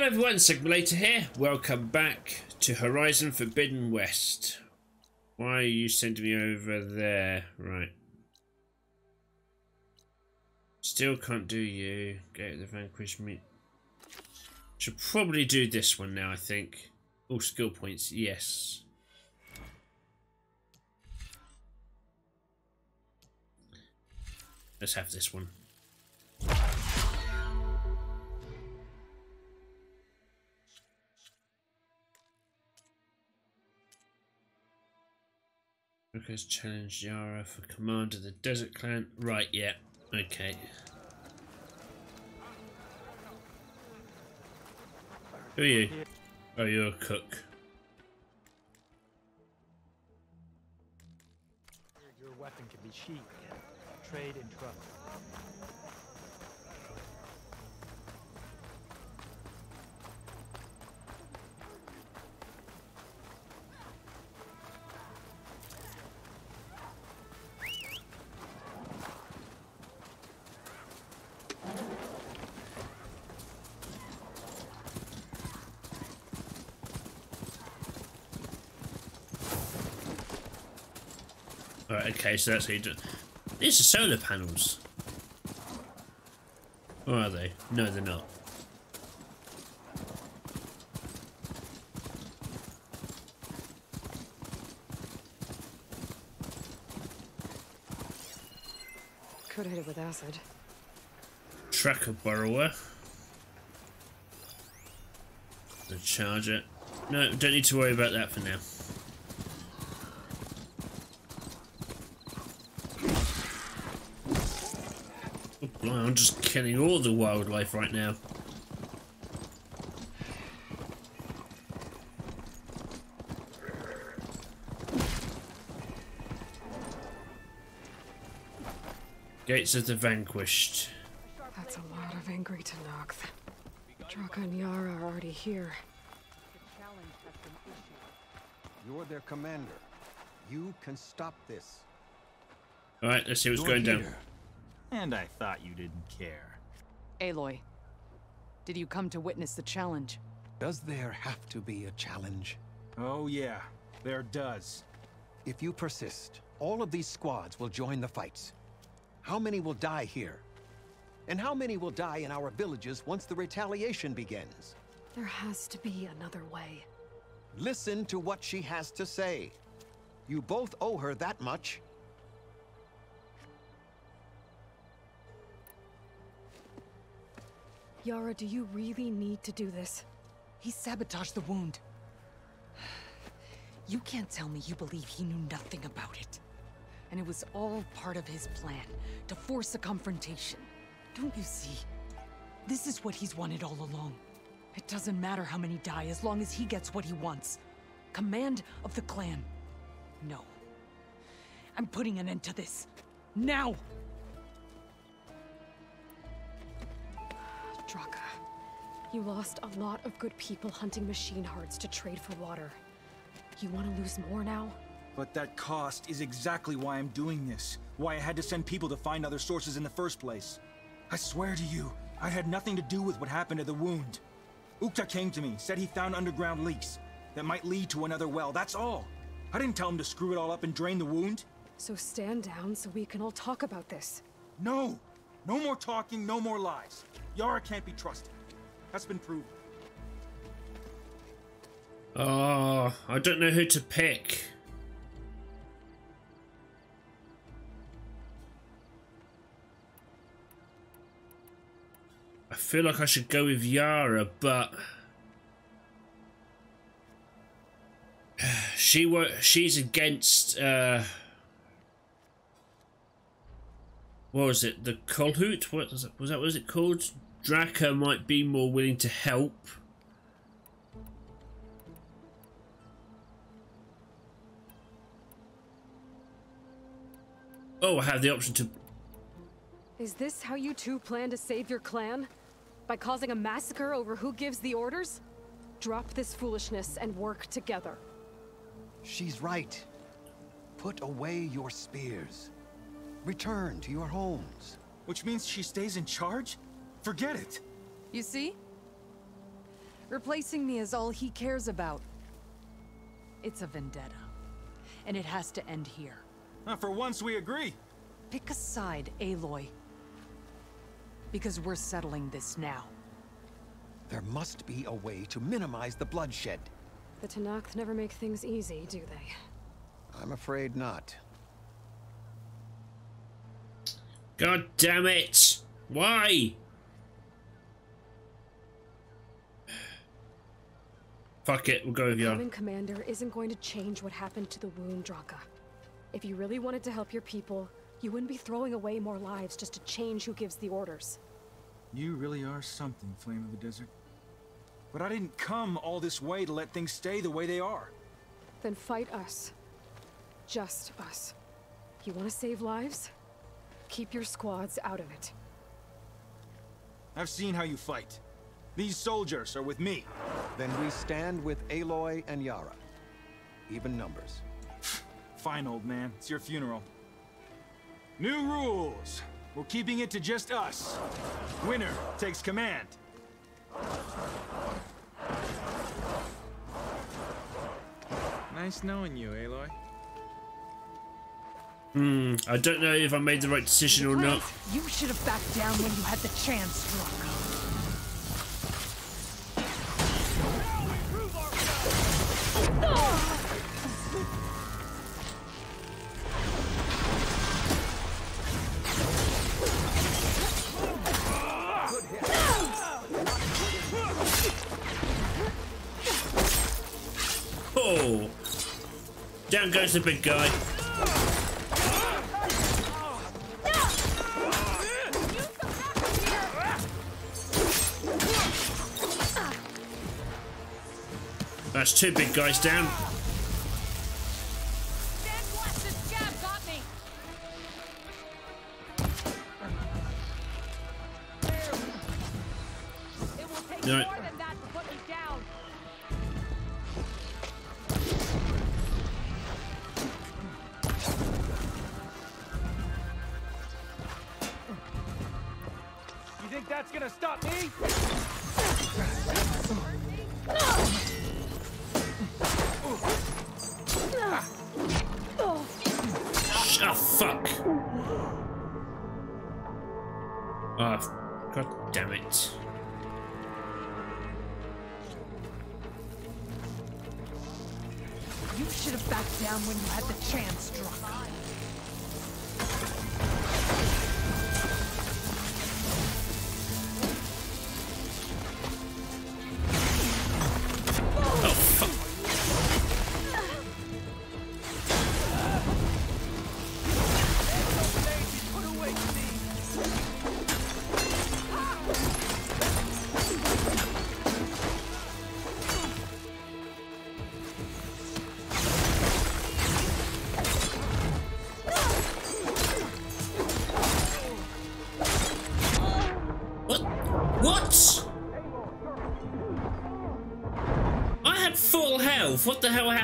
Hello everyone, Sigma Later here. Welcome back to Horizon Forbidden West. Why are you sending me over there? Right. Still can't do you. Get the vanquish me. Should probably do this one now, I think. All skill points, yes. Let's have this one. Lucas challenged Yara for command of the Desert Clan. Right, yeah. Okay. Who are you? Oh, you're a cook. Your weapon can be sheathed. Trade in trust. Right, okay, so that's how you do These are solar panels. Or are they? No, they're not. Could hit it with acid. Tracker Burrower. The charger. No, don't need to worry about that for now. Oh, Oh, I'm just killing all the wildlife right now. Gates of the Vanquished. That's a lot of angry Tenakth. Draka and Yara are already here. You're their commander. You can stop this. Alright, let's see what's You're going down. Here. And I thought you didn't care. Aloy, did you come to witness the challenge? Does there have to be a challenge? Oh yeah, there does. If you persist, all of these squads will join the fights. How many will die here? And how many will die in our villages once the retaliation begins? There has to be another way. Listen to what she has to say. You both owe her that much. Yara, do you really need to do this? He sabotaged the wound. You can't tell me you believe he knew nothing about it. And it was all part of his plan, to force a confrontation. Don't you see? This is what he's wanted all along. It doesn't matter how many die as long as he gets what he wants. Command of the clan. No. I'm putting an end to this. Now! Draka, you lost a lot of good people hunting machine hearts to trade for water. You want to lose more now? But that cost is exactly why I'm doing this. Why I had to send people to find other sources in the first place. I swear to you, I had nothing to do with what happened to the wound. Ukta came to me, said he found underground leaks that might lead to another well, that's all. I didn't tell him to screw it all up and drain the wound. So stand down so we can all talk about this. No! No more talking, no more lies. Yara can't be trusted. That's been proven. Oh, I don't know who to pick. I feel like I should go with Yara, but she she's against uh what was it? The Kolhut? What was, it, was that? What was it called? Draka might be more willing to help. Oh, I have the option to. Is this how you two plan to save your clan? By causing a massacre over who gives the orders? Drop this foolishness and work together. She's right. Put away your spears. Return to your homes. Which means she stays in charge? Forget it. You see? Replacing me is all he cares about. It's a vendetta. And it has to end here. Uh, for once, we agree. Pick a side, Aloy. Because we're settling this now. There must be a way to minimize the bloodshed. The Tenakth never make things easy, do they? I'm afraid not. God damn it! Why? Fuck it, we'll go with Jan. Becoming commander isn't going to change what happened to the wound, Draka. If you really wanted to help your people, you wouldn't be throwing away more lives just to change who gives the orders. You really are something, Flame of the Desert. But I didn't come all this way to let things stay the way they are. Then fight us. Just us. You want to save lives? Keep your squads out of it. I've seen how you fight. These soldiers are with me. Then we stand with Aloy and Yara. Even numbers. Fine, old man. It's your funeral. New rules. We're keeping it to just us. Winner takes command. Nice knowing you, Aloy. Hmm, I don't know if I made the right decision or not. You should have backed down when you had the chance, Draka. Oh! Down goes the big guy. That's two big guys down. No. You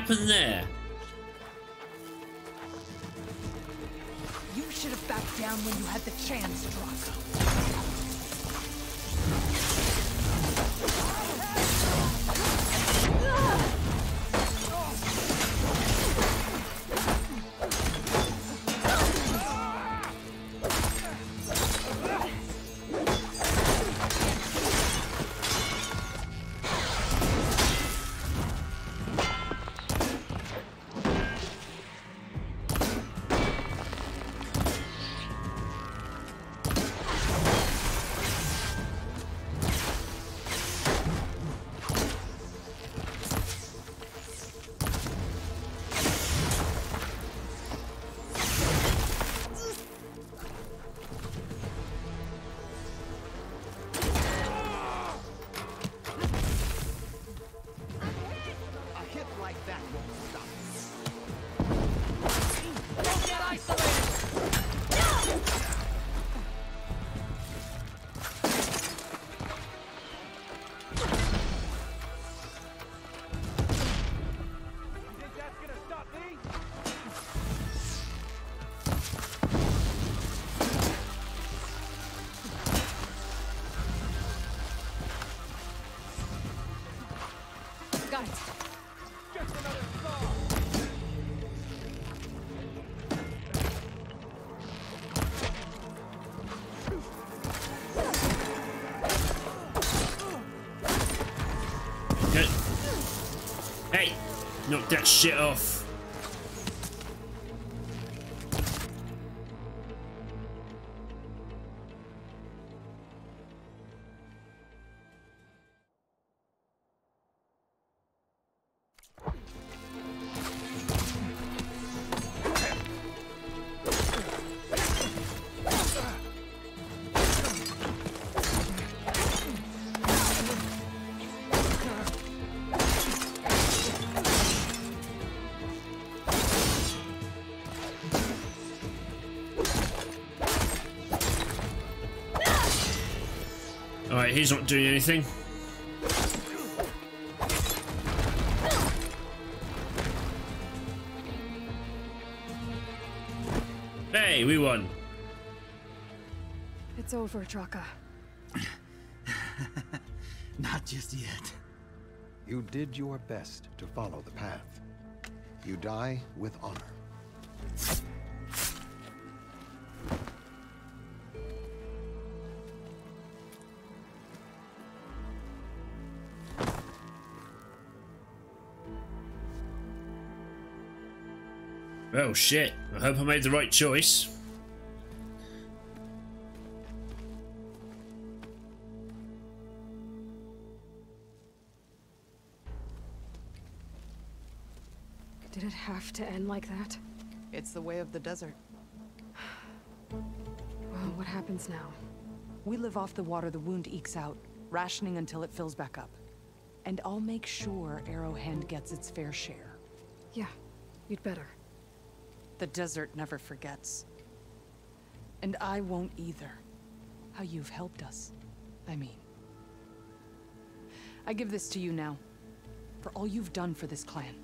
happened there? Shit off. He's not doing anything. Hey, we won. It's over, Draka. Not just yet. You did your best to follow the path. You die with honor. Oh shit. I hope I made the right choice. Did it have to end like that? It's the way of the desert. Well, what happens now? We live off the water the wound ekes out, rationing until it fills back up. And I'll make sure Arrowhand gets its fair share. Yeah, you'd better. The desert never forgets. And I won't either. How you've helped us. I mean. I give this to you now. For all you've done for this clan.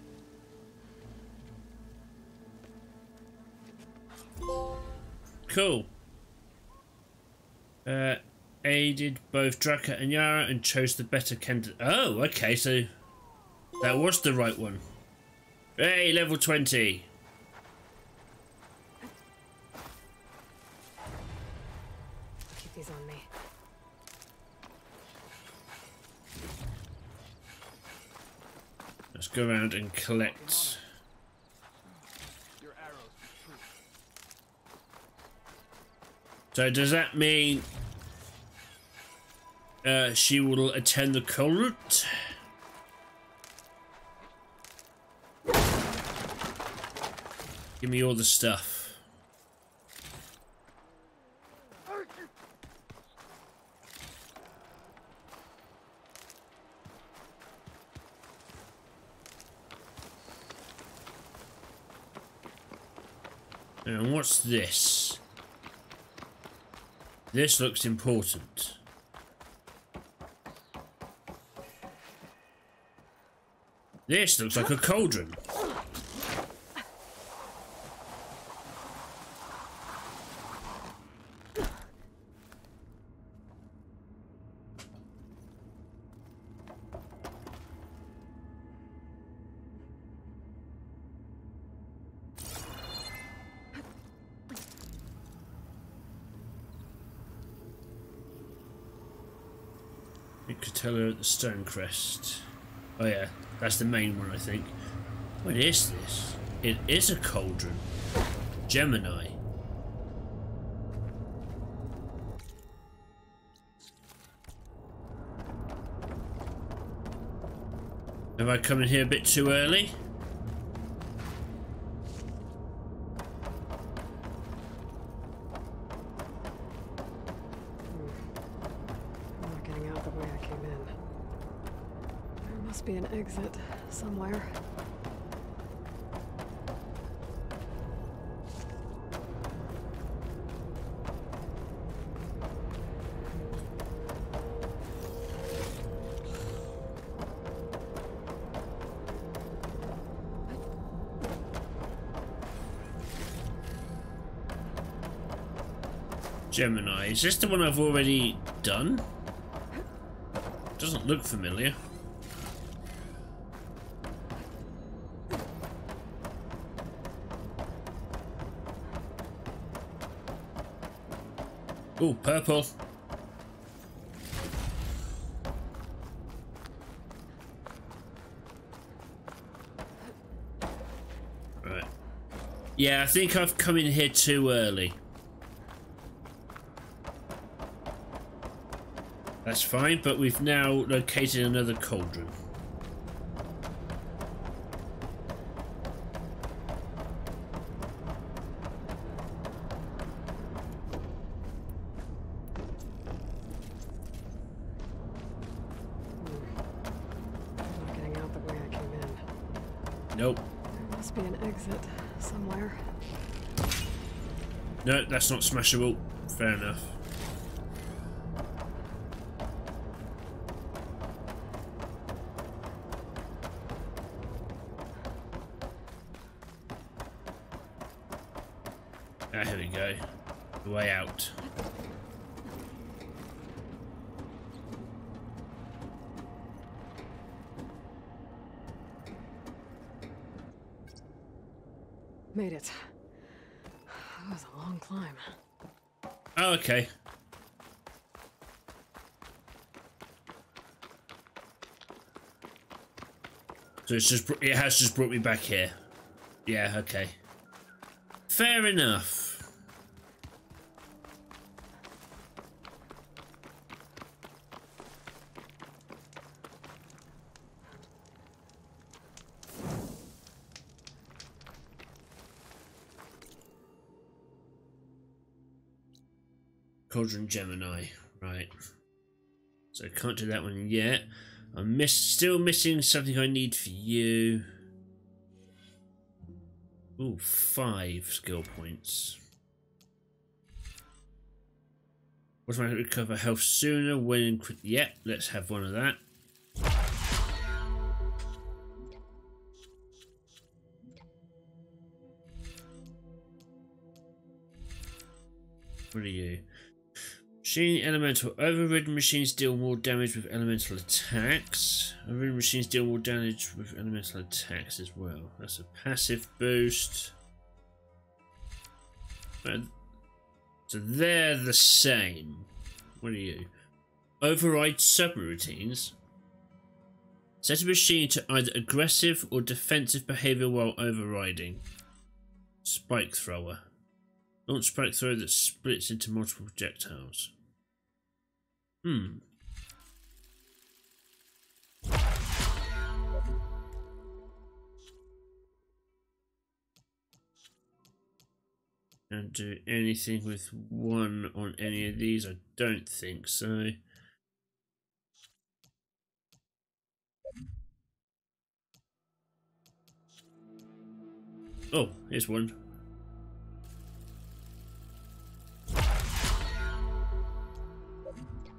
Cool. Uh, aided both Draka and Yara and chose the better candidate. Oh, okay, so that was the right one. Hey, level 20. Go around and collect. So does that mean uh, she will attend the cult? Give me all the stuff. And what's this? This looks important. This looks like a cauldron. You could tell her at the stone crest. Oh yeah, that's the main one I think. What is this? It is a cauldron. Gemini. Have I come in here a bit too early? Exit somewhere. Gemini. Is this the one I've already done? Doesn't look familiar. Oh, purple. Right. Yeah, I think I've come in here too early. That's fine, but we've now located another cauldron. That's not smashable. Fair enough. Ah, here we go. The way out. Made it. That was a long climb. Okay. So it's just it has just brought me back here. Yeah, okay. Fair enough. Cauldron Gemini, right. So I can't do that one yet. I'm miss still missing something I need for you. Ooh, five skill points. Automatic recover health sooner when Yep, let's have one of that. What are you? Machine elemental. Overridden machines deal more damage with elemental attacks. Overridden machines deal more damage with elemental attacks as well. That's a passive boost. But- So they're the same. What are you? Override subroutines. Set a machine to either aggressive or defensive behavior while overriding. Spike thrower. Launch spike thrower that splits into multiple projectiles. Hmm. Don't do anything with one on any of these. I don't think so. Oh, here's one.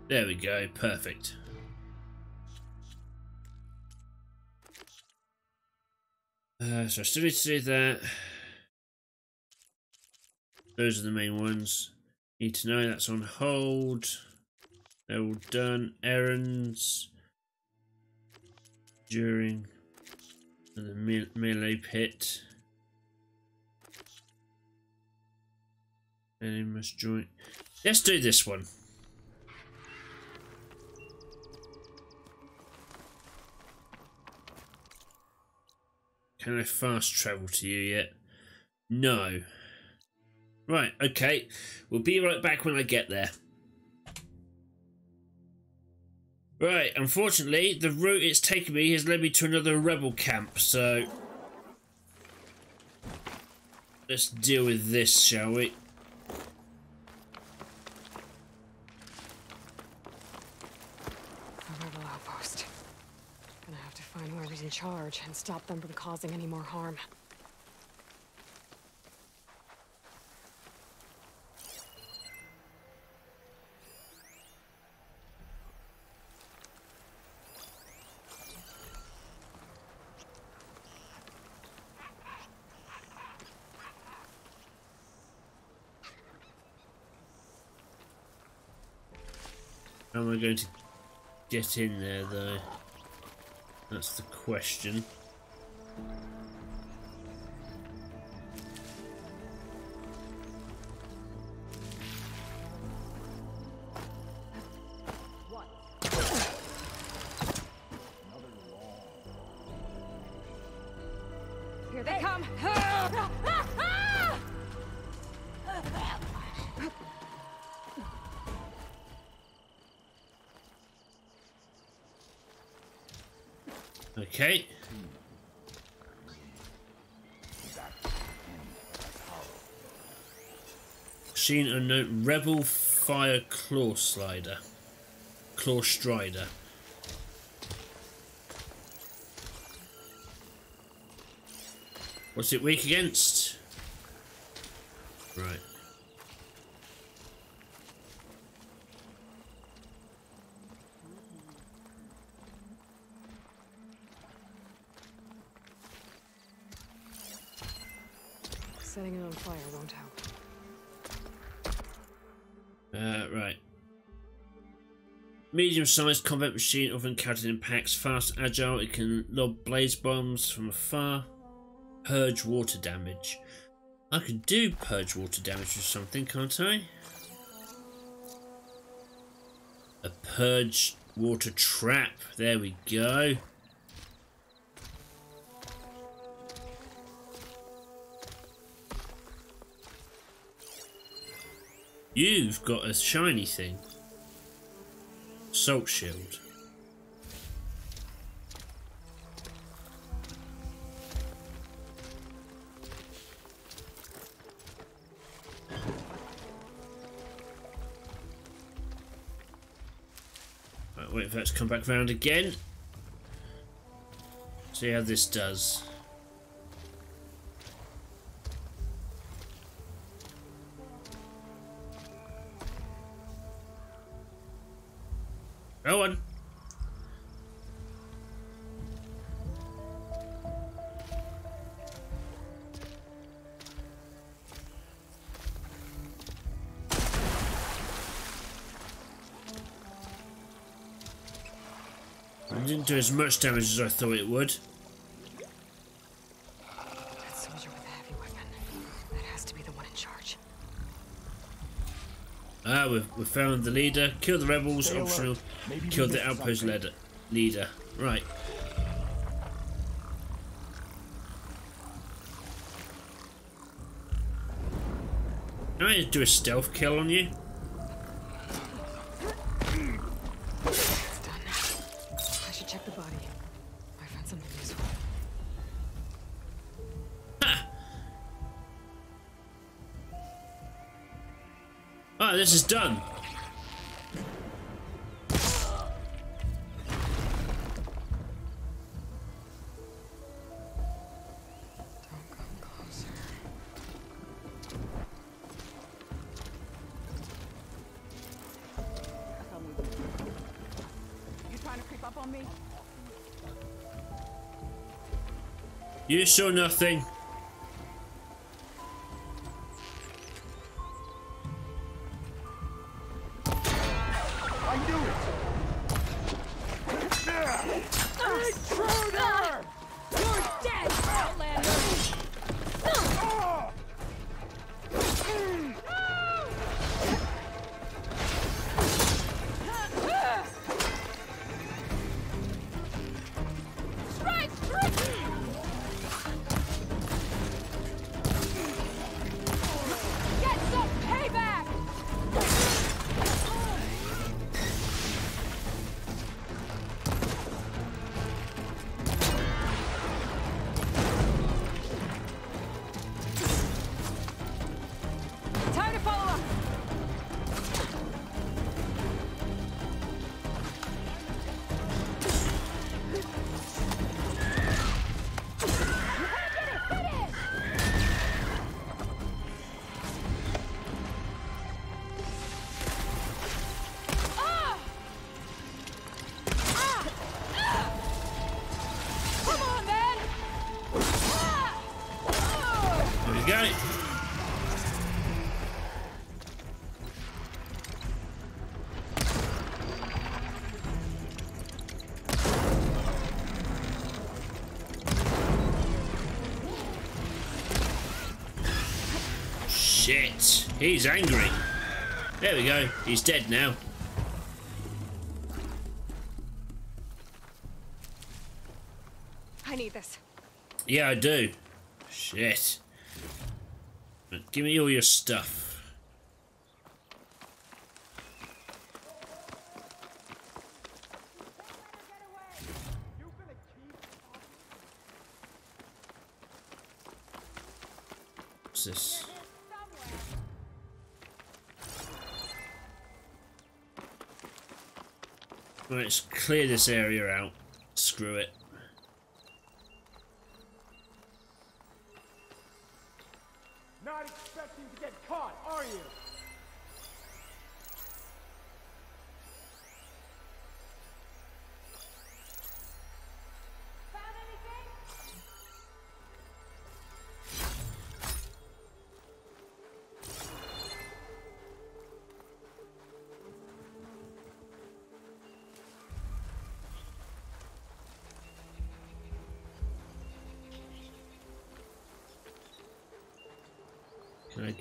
There we go, perfect. Uh, so I still need to do that. Those are the main ones. Need to know that's on hold. They're all done. Errands. During the me melee pit. Any must join. Let's do this one. Can I fast travel to you yet? No. Right, okay. We'll be right back when I get there. Right, unfortunately, the route it's taken me has led me to another rebel camp, so... Let's deal with this, shall we? A rebel outpost. Gonna have to find whoever's in charge and stop them from causing any more harm. How am I going to get in there, though? That's the question. Okay. Machine note Rebel Fire Claw Slider. Claw Strider. What's it weak against? Right. Medium-sized combat machine often encountered in packs. Fast, agile, it can lob blaze bombs from afar. Purge water damage. I can do purge water damage or something, can't I? A purge water trap. There we go. You've got a shiny thing. Salt shield. Right, wait for that to come back round again. See how this does. Go one. It didn't do as much damage as I thought it would. That soldier with a heavy weapon. That has to be the one in charge. Ah, we've, we found the leader. Kill the rebels. Stay alert. Optional. Maybe we Kill the outpost leader. Leader. Right. Can I do a stealth kill on you? It's done. I should check the body. Might find something useful. Ah, this is done. You show nothing. Shit. He's angry. There we go. He's dead now. I need this. Yeah, I do. Shit. Give me all your stuff. What's this? Let's clear this area out. Screw it. You?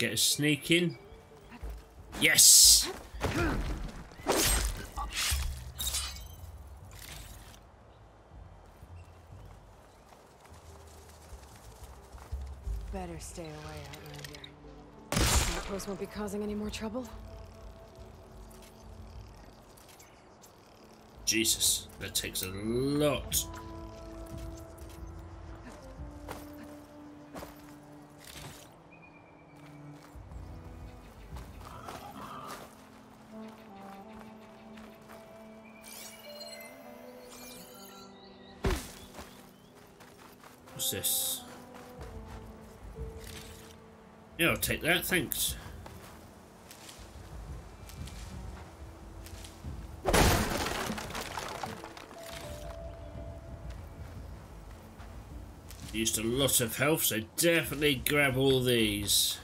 Get a sneak in? Yes! Better stay away, Outlander. Outpost won't be causing any more trouble. Jesus, that takes a lot. Take that, thanks. Used a lot of health, so definitely grab all these.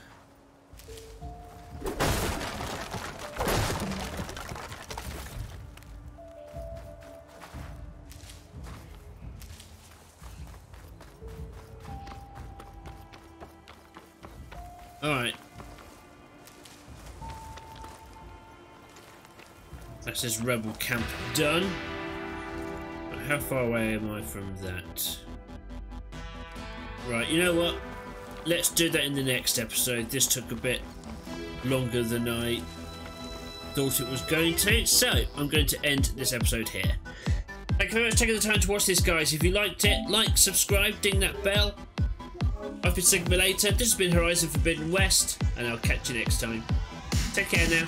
Alright. That's this rebel camp done. How far away am I from that? Right, you know what? Let's do that in the next episode. This took a bit longer than I thought it was going to. So, I'm going to end this episode here. Thank you very much for taking the time to watch this, guys. If you liked it, like, subscribe, ding that bell. I've been Sigma Later. This has been Horizon Forbidden West, and I'll catch you next time. Take care now.